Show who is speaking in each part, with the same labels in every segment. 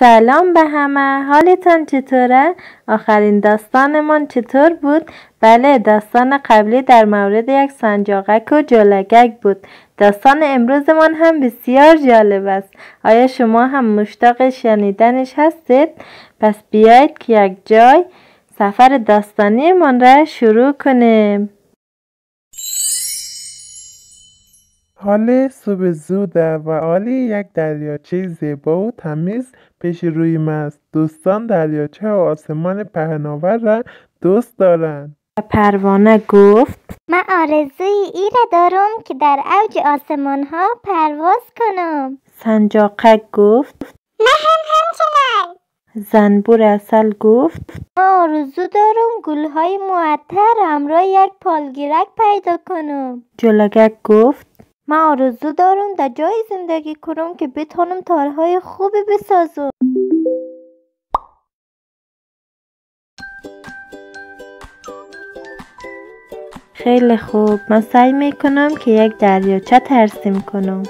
Speaker 1: سلام به همه حالتان چطوره؟ آخرین داستانمان چطور بود؟ بله داستان قبلی در مورد یک سنجاقک و جلگک بود داستان امروزمان هم بسیار جالب است آیا شما هم مشتاق شنیدنش هستید؟ پس بیایید که یک جای سفر داستانی من را شروع کنیم
Speaker 2: حال صبح زوده و عالی یک دریاچه زیبا و تمیز پیش روی است. دوستان دریاچه و آسمان پهناور را دوست دارند.
Speaker 1: و پروانه گفت
Speaker 3: من آرزوی ای را دارم که در اوج آسمان ها پرواز کنم.
Speaker 1: سنجاقک گفت
Speaker 3: من هم همچنان.
Speaker 1: زنبور اصل گفت
Speaker 3: من آرزو دارم گلهای معطر همراه یک پالگیرک پیدا کنم.
Speaker 1: جلگک گفت
Speaker 3: من آرزو دارم در جای زندگی کنم که بتونم تارهای خوبی بسازم.
Speaker 1: خیلی خوب. من سعی می‌کنم که یک دریاچه ترسیم کنم.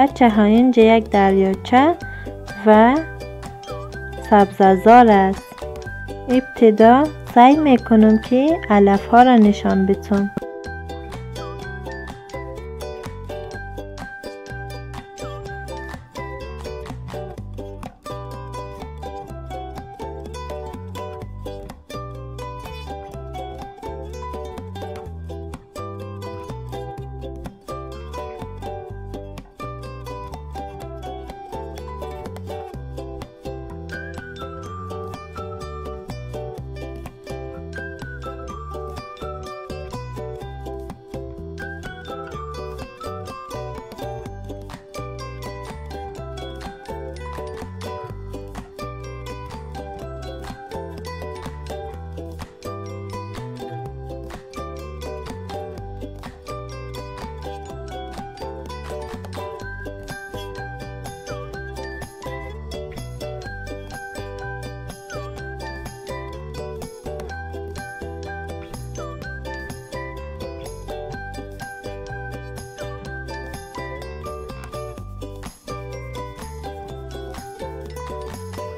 Speaker 1: بچه ها اینجا یک دریاچه و سبززار است. ابتدا سعی می‌کنم که علف ها را نشان بتون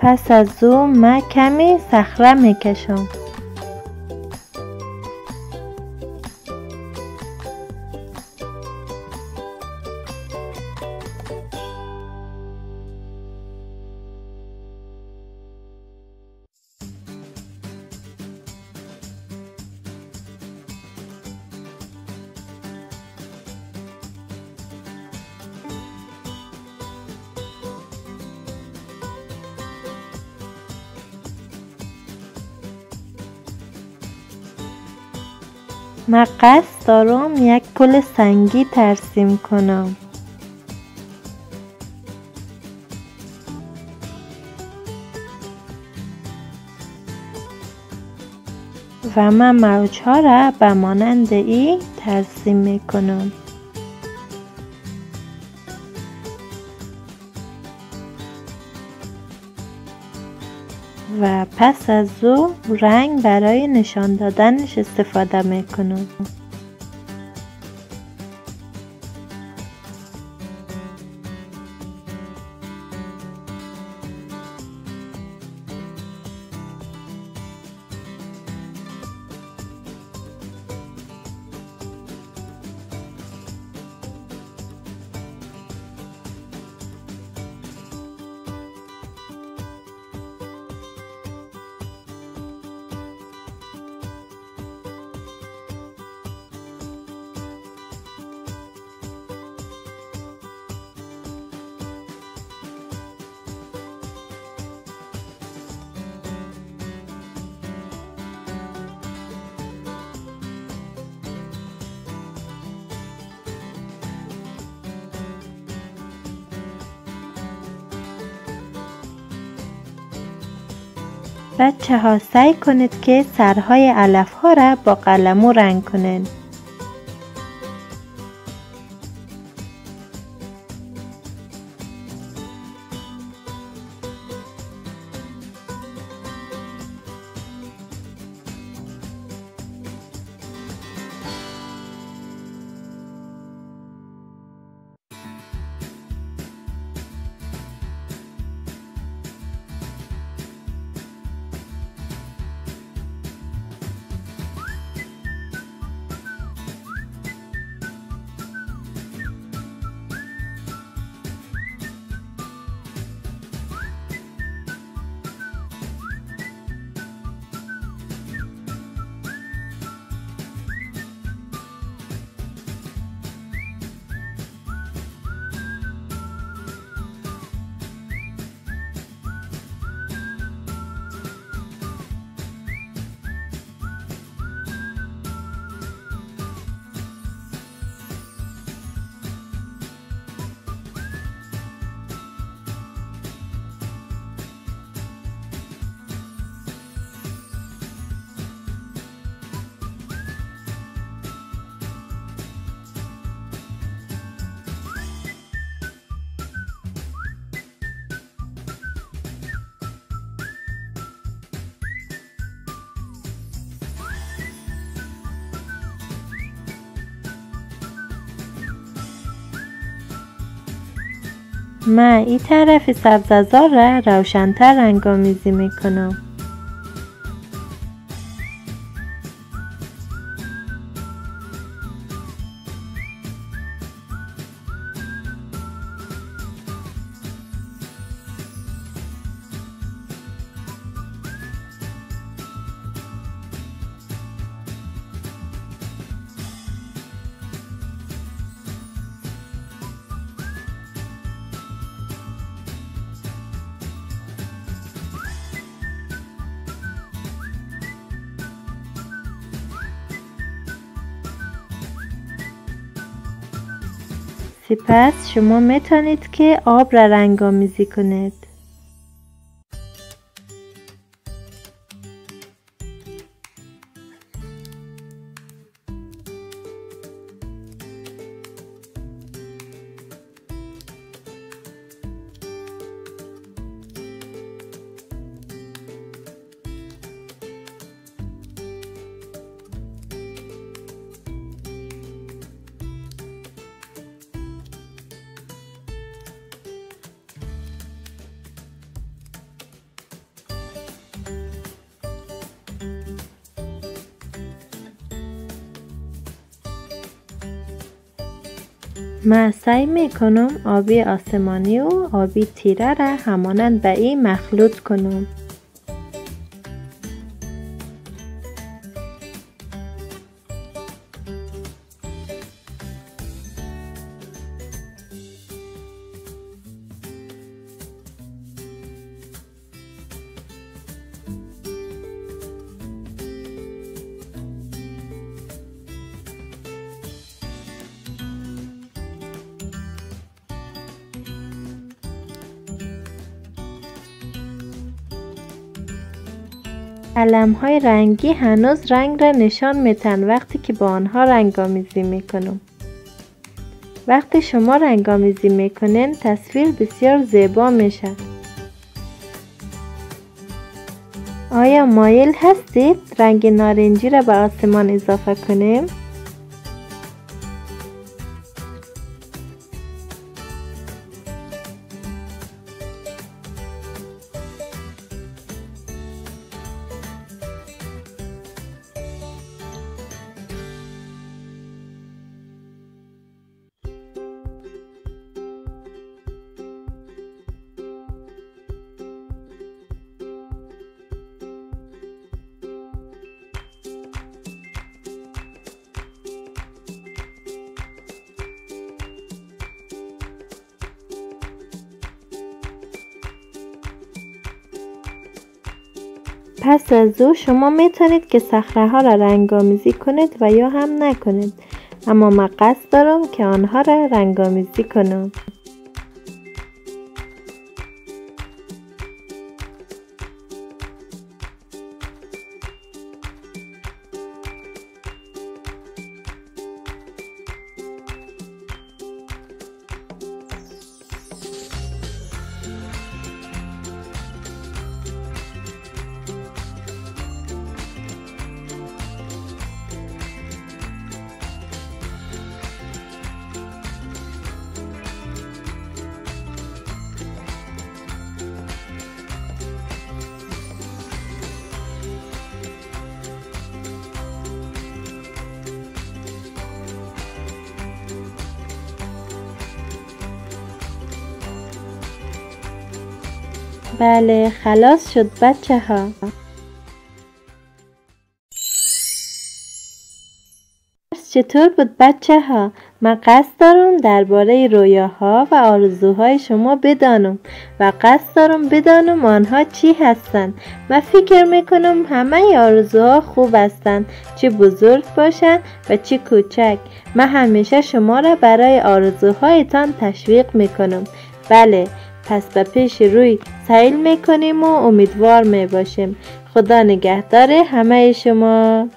Speaker 1: پس از او من کمی صخره می‌کشم. من قصد دارم یک پل سنگی ترسیم کنم. و من موجها را به مانند ای ترسیم می کنم و پس از او رنگ برای نشان دادنش استفاده می‌کنم. بچه ها سعی کنید که سرهای علف ها را با قلمو رنگ کنید من این طرف سبززار را روشنتر رنگامیزی می‌کنم. سپس شما می‌تونید که آب را رنگ آمیزی کنید من سعی می‌کنم آبی آسمانی و آبی تیره را همانند به این مخلوط کنم. علم های رنگی هنوز رنگ را نشان میتن وقتی که با آنها رنگ آمیزی می‌کنم وقتی شما رنگ آمیزی می‌کنین تصویر بسیار زیبا میشه آیا مایل هستید رنگ نارنجی را به آسمان اضافه کنیم؟ پس از او شما می‌تونید که صخره ها را رنگ آمیزی کنید و یا هم نکنید. اما من قصد دارم که آنها را رنگ آمیزی کنم. بله خلاص شد بچه ها چطور بود بچه ها؟ من قصد دارم درباره رویاها و آرزوهای شما بدانم و قصد دارم بدانم آنها چی هستند. من فکر می‌کنم همه آرزوها خوب هستند چه بزرگ باشند و چه کوچک. من همیشه شما را برای آرزوهایتان تشویق می‌کنم. بله پس به پیش روی سیل می‌کنیم و امیدوار می‌باشیم. خدا نگهدار همه شما.